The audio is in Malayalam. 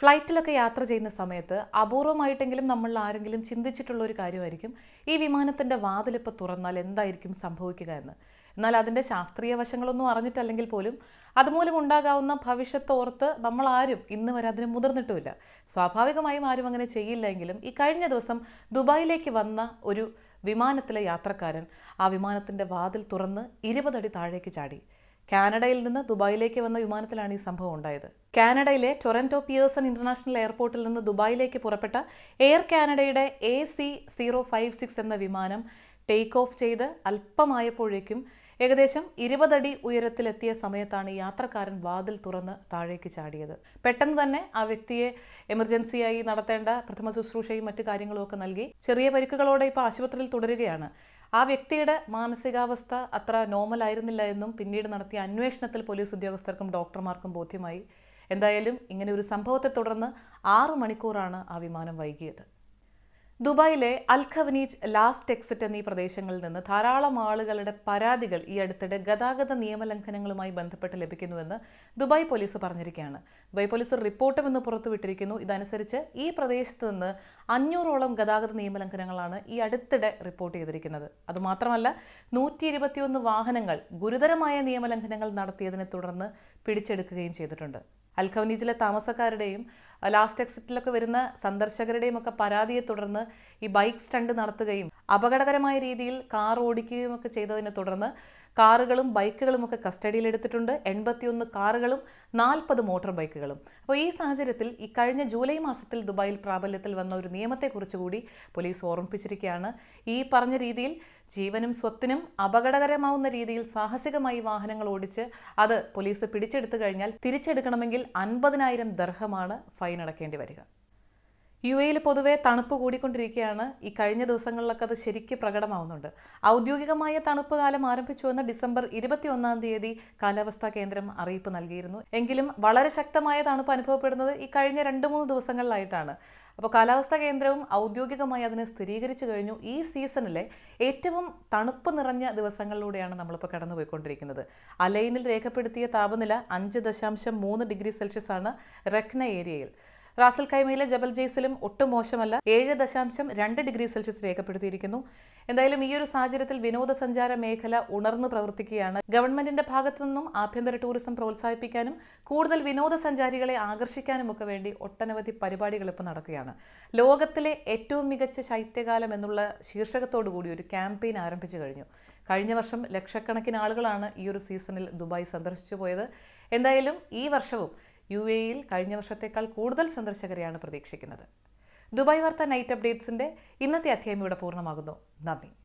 ഫ്ലൈറ്റിലൊക്കെ യാത്ര ചെയ്യുന്ന സമയത്ത് അപൂർവമായിട്ടെങ്കിലും നമ്മൾ ആരെങ്കിലും ചിന്തിച്ചിട്ടുള്ള ഒരു കാര്യമായിരിക്കും ഈ വിമാനത്തിന്റെ വാതിലിപ്പോൾ തുറന്നാൽ എന്തായിരിക്കും സംഭവിക്കുക എന്ന്. എന്നാൽ അതിന്റെ ശാസ്ത്രീയ വശങ്ങളൊന്നും അറിഞ്ഞിട്ടല്ലെങ്കിൽ പോലും അതുമൂലം ഉണ്ടാകാവുന്ന ഭവിഷ്യത്തോർത്ത് നമ്മൾ ആരും ഇന്ന് വരെ അതിന് മുതിർന്നിട്ടുമില്ല. സ്വാഭാവികമായും ആരും അങ്ങനെ ചെയ്യില്ല എങ്കിലും ഈ കഴിഞ്ഞ ദിവസം ദുബായിലേക്ക് വന്ന ഒരു വിമാനത്തിലെ യാത്രക്കാരൻ ആ വിമാനത്തിന്റെ വാതിൽ തുറന്ന് ഇരുപതടി താഴേക്ക് ചാടി. കാനഡയിൽ നിന്ന് ദുബായിലേക്ക് വന്ന വിമാനത്തിലാണ് ഈ സംഭവം ഉണ്ടായത്. കാനഡയിലെ ടൊറന്റോ പിയേഴ്സൺ ഇന്റർനാഷണൽ എയർപോർട്ടിൽ നിന്ന് ദുബായിലേക്ക് പുറപ്പെട്ട എയർ കാനഡയുടെ A C zero five six എന്ന വിമാനം ടേക്ക് ഓഫ് ചെയ്ത് അല്പമായപ്പോഴേക്കും ഏകദേശം ഇരുപതടി ഉയരത്തിലെത്തിയ സമയത്താണ് യാത്രക്കാരൻ വാതിൽ തുറന്ന് താഴേക്ക് ചാടിയത്. പെട്ടെന്ന് തന്നെ ആ വ്യക്തിയെ എമർജൻസിയായി നടത്തേണ്ട പ്രഥമ ശുശ്രൂഷയും മറ്റു കാര്യങ്ങളും ഒക്കെ നൽകി ചെറിയ പരിക്കുകളോടെ ഇപ്പോൾ ആശുപത്രിയിൽ തുടരുകയാണ്. ആ വ്യക്തിയുടെ മാനസികാവസ്ഥ അത്ര നോർമൽ ആയിരുന്നില്ല എന്നും പിന്നീട് നടത്തിയ അന്വേഷണത്തിൽ പോലീസ് ഉദ്യോഗസ്ഥർക്കും ഡോക്ടർമാർക്കും ബോധ്യമായി. എന്തായാലും ഇങ്ങനെ ഒരു സംഭവത്തെ തുടർന്ന് ആറു മണിക്കൂറാണ് ആ വിമാനം വൈകിയത്. ദുബായിലെ അൽ ഖവനീജ് ലാസ്റ്റ് എക്സിറ്റ് എന്നീ പ്രദേശങ്ങളിൽ നിന്ന് ധാരാളം ആളുകളുടെ പരാതികൾ ഈ അടുത്തിടെ ഗതാഗത നിയമലംഘനങ്ങളുമായി ബന്ധപ്പെട്ട് ലഭിക്കുന്നുവെന്ന് ദുബായ് പോലീസ് പറഞ്ഞിരിക്കുകയാണ്. ദുബായ് പോലീസ് റിപ്പോർട്ടും ഇന്ന് പുറത്തുവിട്ടിരിക്കുന്നു. ഇതനുസരിച്ച് ഈ പ്രദേശത്ത് നിന്ന് അഞ്ഞൂറോളം ഗതാഗത നിയമലംഘനങ്ങളാണ് ഈ അടുത്തിടെ റിപ്പോർട്ട് ചെയ്തിരിക്കുന്നത്. അതുമാത്രമല്ല നൂറ്റി ഇരുപത്തിയൊന്ന് വാഹനങ്ങൾ ഗുരുതരമായ നിയമലംഘനങ്ങൾ നടത്തിയതിനെ തുടർന്ന് പിടിച്ചെടുക്കുകയും ചെയ്തിട്ടുണ്ട്. അൽഖവനീജിലെ താമസക്കാരുടെയും ലാസ്റ്റ് എക്സിറ്റിലൊക്കെ വരുന്ന സന്ദർശകരുടെയും ഒക്കെ പരാതിയെ തുടർന്ന് ഈ ബൈക്ക് സ്റ്റണ്ട് നടത്തുകയും അപകടകരമായ രീതിയിൽ കാർ ഓടിക്കുകയും ഒക്കെ ചെയ്തതിനെ തുടർന്ന് കാറുകളും ബൈക്കുകളും ഒക്കെ കസ്റ്റഡിയിലെടുത്തിട്ടുണ്ട് എൺപത്തിയൊന്ന് കാറുകളും നാൽപ്പത് മോട്ടോർ ബൈക്കുകളും. അപ്പോൾ ഈ സാഹചര്യത്തിൽ ഈ കഴിഞ്ഞ ജൂലൈ മാസത്തിൽ ദുബായിൽ പ്രാബല്യത്തിൽ വന്ന ഒരു നിയമത്തെക്കുറിച്ച് കൂടി പോലീസ് ഓർമ്മിപ്പിച്ചിരിക്കുകയാണ്. ഈ പറഞ്ഞ രീതിയിൽ ജീവനും സ്വത്തിനും അപകടകരമാവുന്ന രീതിയിൽ സാഹസികമായി വാഹനങ്ങൾ ഓടിച്ച് അത് പോലീസ് പിടിച്ചെടുത്തു കഴിഞ്ഞാൽ തിരിച്ചെടുക്കണമെങ്കിൽ അൻപതിനായിരം ദർഹമാണ് ഫൈൻ അടക്കേണ്ടി വരിക. യു എയിൽ പൊതുവെ തണുപ്പ് കൂടിക്കൊണ്ടിരിക്കുകയാണ്. ഈ കഴിഞ്ഞ ദിവസങ്ങളിലൊക്കെ അത് ശരിക്ക് പ്രകടമാവുന്നുണ്ട്. ഔദ്യോഗികമായ തണുപ്പ് കാലം ആരംഭിച്ചുവെന്ന് ഡിസംബർ ഇരുപത്തിയൊന്നാം തീയതി കാലാവസ്ഥാ കേന്ദ്രം അറിയിപ്പ് നൽകിയിരുന്നു. എങ്കിലും വളരെ ശക്തമായ തണുപ്പ് അനുഭവപ്പെടുന്നത് ഈ കഴിഞ്ഞ രണ്ട് മൂന്ന് ദിവസങ്ങളിലായിട്ടാണ്. അപ്പോൾ കാലാവസ്ഥാ കേന്ദ്രവും ഔദ്യോഗികമായി അതിനെ സ്ഥിരീകരിച്ചു കഴിഞ്ഞു. ഈ സീസണിലെ ഏറ്റവും തണുപ്പ് നിറഞ്ഞ ദിവസങ്ങളിലൂടെയാണ് നമ്മളിപ്പോൾ കടന്നുപോയിക്കൊണ്ടിരിക്കുന്നത്. അലൈനിൽ രേഖപ്പെടുത്തിയ താപനില അഞ്ച് ദശാംശം മൂന്ന് ഡിഗ്രി സെൽഷ്യസ് ആണ് റെക്ന ഏരിയയിൽ. റാസൽ ഖൈമയിലെ ജബൽ ജെയ്സിലും ഒട്ടും മോശമല്ല. ഏഴ് ദശാംശം രണ്ട് ഡിഗ്രി സെൽഷ്യസ് രേഖപ്പെടുത്തിയിരിക്കുന്നു. എന്തായാലും ഈ ഒരു സാഹചര്യത്തിൽ വിനോദസഞ്ചാര മേഖല ഉണർന്നു പ്രവർത്തിക്കുകയാണ്. ഗവൺമെന്റിന്റെ ഭാഗത്തു നിന്നും ആഭ്യന്തര ടൂറിസം പ്രോത്സാഹിപ്പിക്കാനും കൂടുതൽ വിനോദസഞ്ചാരികളെ ആകർഷിക്കാനും ഒക്കെ വേണ്ടി ഒട്ടനവധി പരിപാടികൾ ഇപ്പോൾ നടക്കുകയാണ്. ലോകത്തിലെ ഏറ്റവും മികച്ച ശൈത്യകാലം എന്നുള്ള ശീർഷകത്തോടു കൂടി ഒരു ക്യാമ്പയിൻ ആരംഭിച്ചു കഴിഞ്ഞു. കഴിഞ്ഞ വർഷം ലക്ഷക്കണക്കിന് ആളുകളാണ് ഈ ഒരു സീസണിൽ ദുബായ് സന്ദർശിച്ചു പോയത്. എന്തായാലും ഈ വർഷവും യു എയിൽ കഴിഞ്ഞ വർഷത്തേക്കാൾ കൂടുതൽ സന്ദർശകരെയാണ് പ്രതീക്ഷിക്കുന്നത്. ദുബായ് വാർത്ത നൈറ്റ് അപ്ഡേറ്റ്സിന്റെ ഇന്നത്തെ അധ്യായം ഇവിടെ പൂർണമാകുന്നു. നന്ദി.